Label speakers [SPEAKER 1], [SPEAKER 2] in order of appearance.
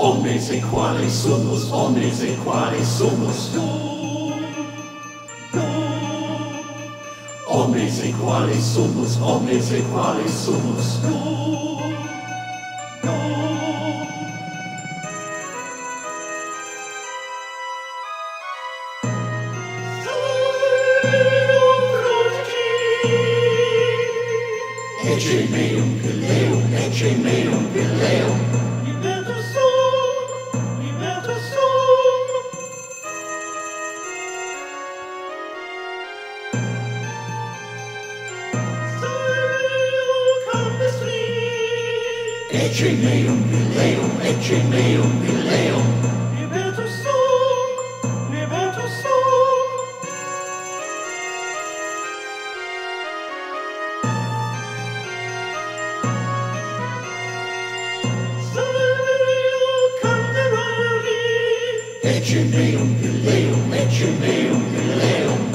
[SPEAKER 1] omnes e quale sumus omnes e quale sumus tu omnes e quale sumus omnes e quale sumus tu Ecce meum Pileum, ecce meum Pileum. Eccemeum, Bileum, Eccemeum,
[SPEAKER 2] Bileum. Libertus sum, libertus sum. Saverio Candelari.
[SPEAKER 1] Eccemeum, Bileum, Eccemeum, Bileum.